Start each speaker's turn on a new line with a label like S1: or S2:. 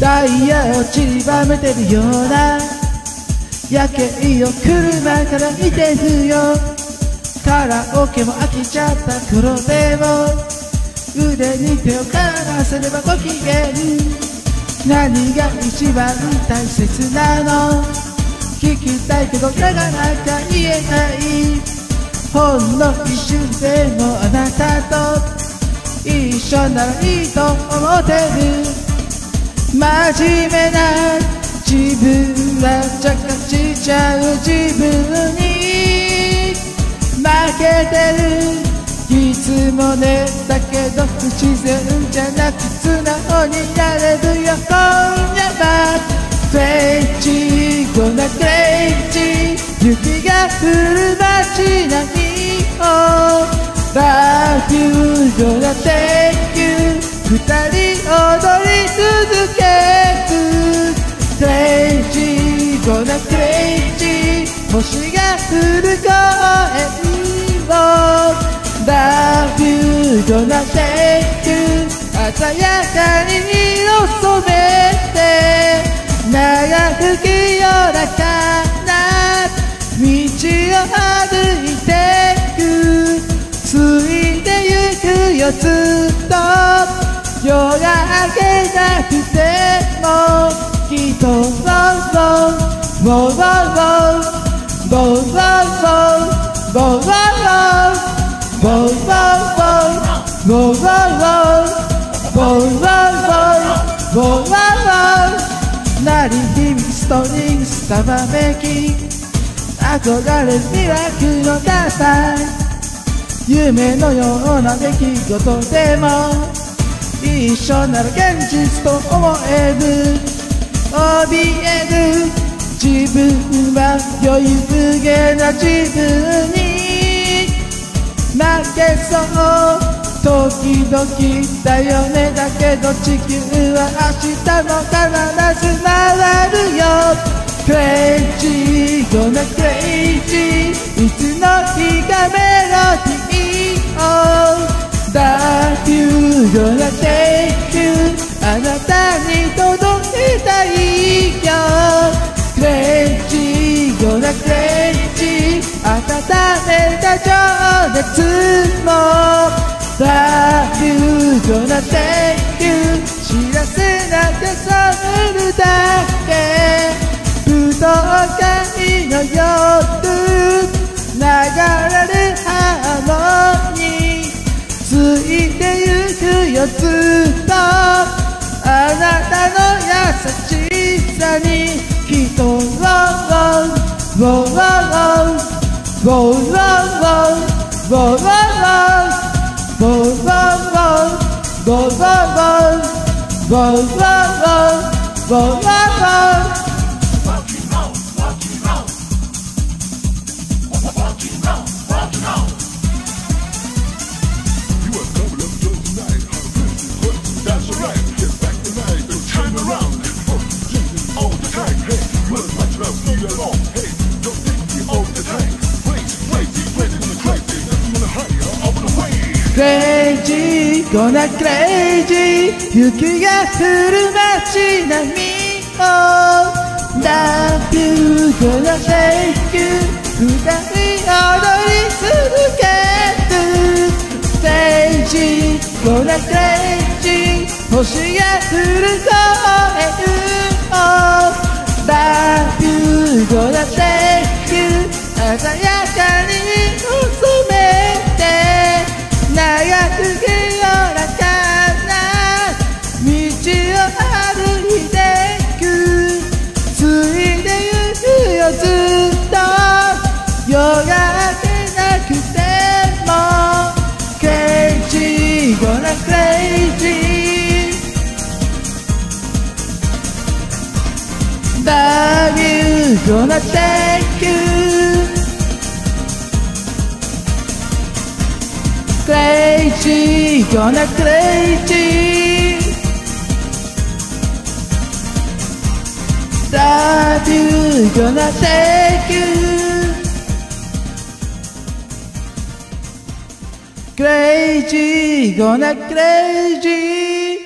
S1: ダイヤを散りばめてるような夜景を車から見てるよ。カラオケも飽きちゃった頃でも腕に手をかませればご機嫌。何が一番大切なの？聞きたいけどなかなか言えない。ほんの一瞬でもあなたと一緒ならいいと思ってる。真面目な自分は茶化しちゃう自分に負けてるいつもねだけど不自然じゃなく素直になれるよ今夜はクレイジーこんなクレイジー雪が降る街並みをラフュードな天気二人踊り続け星が降る公園をラビュードな天空鮮やかに色染めて長く清らかな道を歩いてくついてゆくよずっと夜が明けなくてもきっとボンボンボンボンボンボンボンボンボン Whoa, whoa, whoa, whoa, whoa, whoa, whoa, whoa, whoa, whoa, 鳴り響くストリングスざわめき憧れるミラクルのダサイ夢のような出来事でも一緒なら現実と思える怯える自分は余裕無限な自分に。負けそう時々だよね。だけど地球は明日も必ず回るよ。 Crazy gonna crazy。いつの日かメロディーを。 Love you gonna take あなた熱もラビューゴナテイク知らせなんてさるだけ武道会の夜流れるハーモニーついてゆくよずっとあなたの優 Roll, roll, roll, roll, roll, roll. Walking on, walking You are coming up to tonight. That's alright. Get back tonight turn around. All the time. Hey, you are much love, you are long. Don't think me all the time. Crazy, crazy, crazy, crazy. Nothing in a hurry, all the way. Crazy. ーーゴナクレイジー雪が降る。街並みを Love you gonna take you 二人踊り続けるステージ gonna crazy。星が降る声を。Love you gonna take you 鮮やか gonna take you crazy, gonna crazy. Love you, gonna take you. Crazy, gonna crazy.